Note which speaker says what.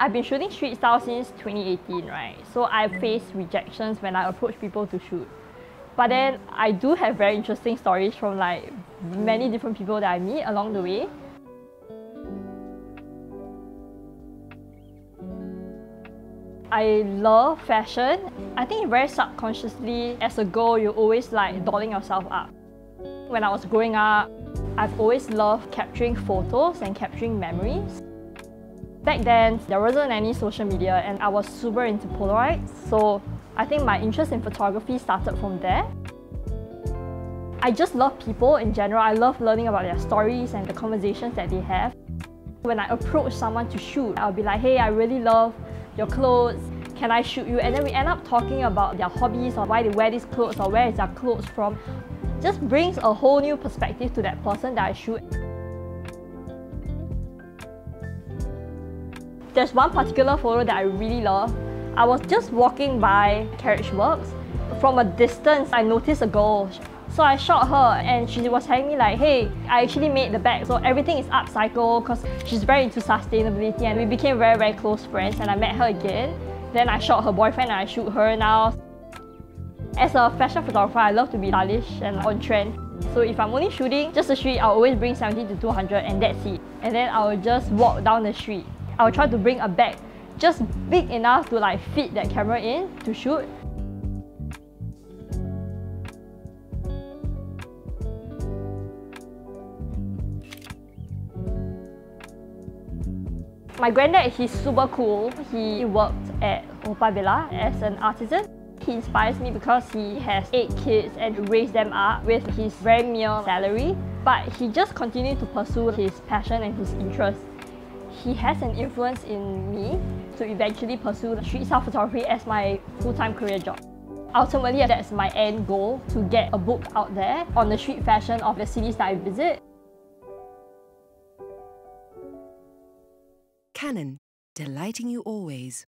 Speaker 1: I've been shooting street style since 2018, right? So I face rejections when I approach people to shoot. But then I do have very interesting stories from like many different people that I meet along the way. I love fashion. I think very subconsciously, as a girl, you're always like dolling yourself up. When I was growing up, I've always loved capturing photos and capturing memories. Back then, there wasn't any social media and I was super into Polaroids, so I think my interest in photography started from there. I just love people in general. I love learning about their stories and the conversations that they have. When I approach someone to shoot, I'll be like, hey, I really love your clothes. Can I shoot you? And then we end up talking about their hobbies or why they wear these clothes or where is their clothes from. Just brings a whole new perspective to that person that I shoot. There's one particular photo that I really love. I was just walking by Carriage Works. From a distance, I noticed a girl. So I shot her and she was telling me like, hey, I actually made the bag. So everything is upcycled because she's very into sustainability and we became very, very close friends and I met her again. Then I shot her boyfriend and I shoot her now. As a fashion photographer, I love to be stylish and on trend. So if I'm only shooting just the street, I'll always bring 70 to 200 and that's it. And then I'll just walk down the street. I'll try to bring a bag just big enough to like fit that camera in to shoot. My granddad, he's super cool. He worked at Haw Villa as an artisan. He inspires me because he has eight kids and raised them up with his very mere salary. But he just continued to pursue his passion and his interest. He has an influence in me to eventually pursue street style photography as my full-time career job. Ultimately, that's my end goal, to get a book out there on the street fashion of the cities that I visit
Speaker 2: Canon, delighting you always.